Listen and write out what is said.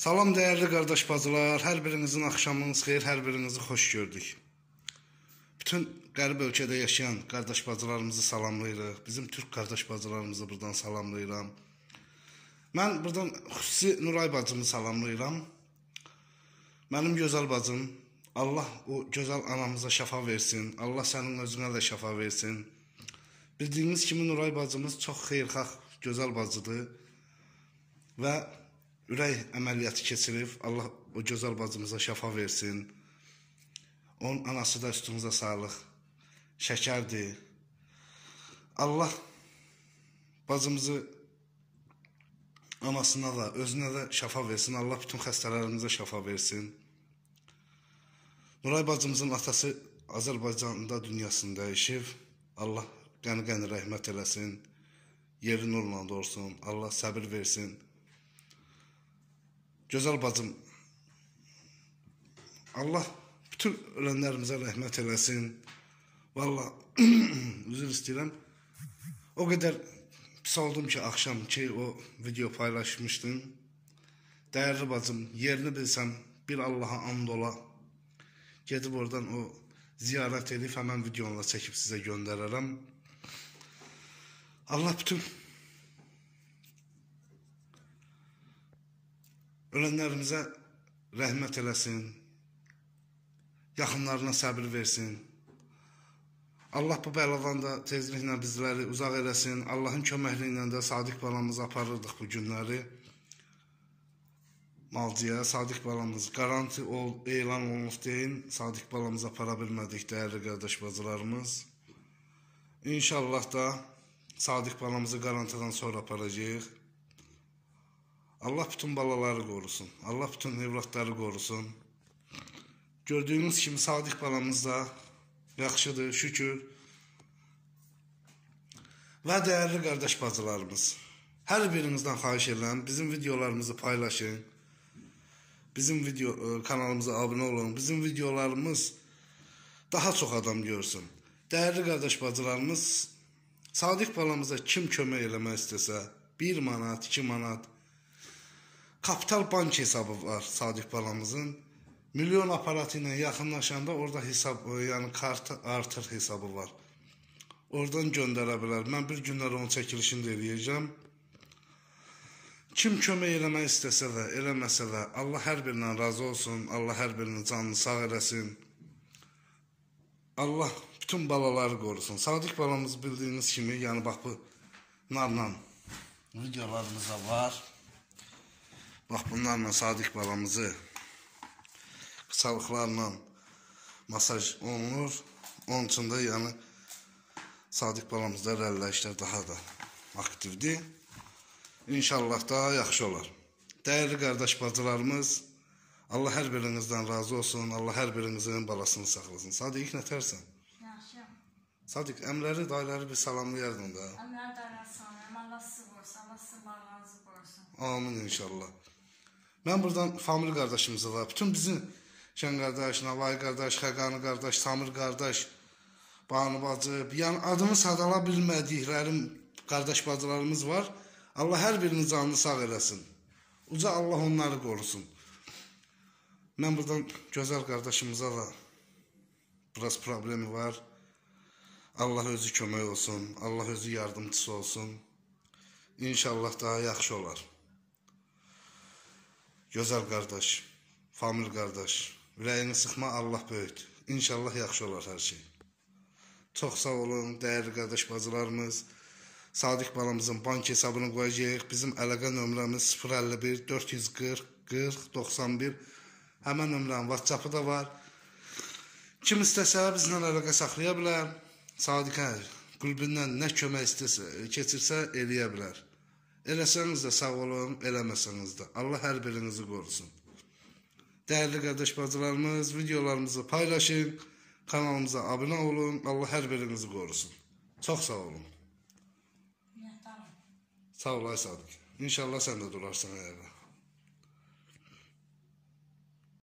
Salam dəyərli qardaş bacılar, hər birinizin axşamınız xeyir, hər birinizi xoş gördük. Bütün qərib ölkədə yaşayan qardaş bacılarımızı salamlayırıq. Bizim türk qardaş bacılarımızı buradan salamlayıram. Mən buradan xüsusi Nuray bacımı salamlayıram. Mənim gözəl bacım, Allah o gözəl anamıza şəfa versin. Allah sənin özünə də şəfa versin. Bildiyiniz kimi Nuray bacımız çox xeyirxah, gözəl bacıdır və ürək əməliyyatı keçirib. Allah o gözəl bacımıza şəfa versin. Onun anası da üstünüzə sağlıq. Şəkərdir. Allah bacımızı anasına da, özünə də şəfa versin. Allah bütün xəstələrimizə şəfa versin. Nuray bacımızın atası Azərbaycanda dünyasını dəyişib. Allah qəni-qəni rəhmət eləsin. Yeri nurla doğursun. Allah səbir versin. Gözəl bacım, Allah bütün ölənlərimizə rəhmət eləsin. Valla üzr istəyirəm. O qədər pis oldum ki, axşam ki o video paylaşmışdım. Dəyərli bacım, yerini bilsəm, bir Allaha and ola. Gedib oradan o ziyarət edib həmən videonu çəkib sizə göndərərəm. Allah bütün ölənlərimizə rəhmət eləsin. Yaxınlarına səbir versin. Allah bu bəladan da tezliklə bizləri uzaq eləsin. Allahın köməkliyi ilə də Sadiq balamızı aparırdıq bu günləri. Malcıya Sadiq balamız garanti ol, elan olunub deyin. Sadiq balamızı apara bilmədik dəyərli qardaş bacılarımız. İnşallah da Sadiq balamızı qarantiyadan sonra aparacağıq. Allah bütün balaları qorusun. Allah bütün evlatları qorusun. Gördüyünüz kimi Sadiq balamız da yaxşıdır, şükür. Və dəyərli qardaş bacılarımız, hər birinizdən xahiş edirəm, bizim videolarımızı paylaşın. Bizim video e, kanalımıza abunə olun. Bizim videolarımız daha çox adam görsün. Dəyərli qardaş bacılarımız, Sadiq balamıza kim kömək eləmək istəsə, 1 manat, 2 manat kapital bank hesabı var Sadiq balamızın. Milyon aparatı ilə yaxınlaşanda orada hesab, yəni kart artır hesabı var. Oradan göndərə bilər. Mən bir günlər onun çəkilişini də eləyəcəm. Kim kömək eləmək istəsə də, eləməsə də, Allah hər birindən razı olsun. Allah hər birinin canını sağ eləsin. Allah bütün balaları qorusun. Sadiq balamız bildiyiniz kimi, yəni bax bu narla videolarımız da var. Bax bunlarla Sadiq balamızı qısalıqlarla masaj olunur. Onun üçün də yəni Sadiq balamızda rəlləyişlər daha da aktivdir. İnşallah daha yaxşı olar. Dəyərli qardaş bacılarımız, Allah hər birinizdən razı olsun. Allah hər birinizin balasını saxlasın. Sadiq nətərsən? Yaxşıyam. Sadiq, əmləri, dayıları bir salamlayardın da. Ömrə dayasın, Allah sizi qorusun, Allah sizin bağlarınızı qorusun. Amin inşallah. Mən buradan famil qardaşımıza da, bütün bizim Şən qardaş, Navay qardaş, Xəqani qardaş, Samir qardaş, Banu bacı, yəni adını sadala bilmədiklərim qardaş bacılarımız var. Allah hər birinin canını sağ eləsin. Uca Allah onları qorusun. Mən buradan gözəl qardaşımıza da biraz problemi var. Allah özü kömək olsun, Allah özü yardımçısı olsun. İnşallah daha yaxşı olar. Gözəl qardaş, famil qardaş, ürəyini sıxma, Allah böyükdür. İnşallah yaxşı olar hər şey. Çox sağ olun, dəyərli qardaş bacılarımız. Sadiq balamızın bank hesabını qoyacağıq. Bizim əlaqə nömrəmiz 051 440 40 91. Həmən nömrənin WhatsApp-ı da var. Kim istəsə bizlə əlaqə saxlaya bilər. Sadiqə qulbindən nə kömək istəsə, keçirsə eləyə bilər. Eləsəniz də sağ olun, eləməsəniz də. Allah hər birinizi qorusun. Dəyərli qardaş bacılarımız, videolarımızı paylaşın, kanalımıza abunə olun. Allah hər birinizi qorusun. Çox sağ olun. Sağ ol ay Sadiq. İnşallah sən də durarsan ayağa.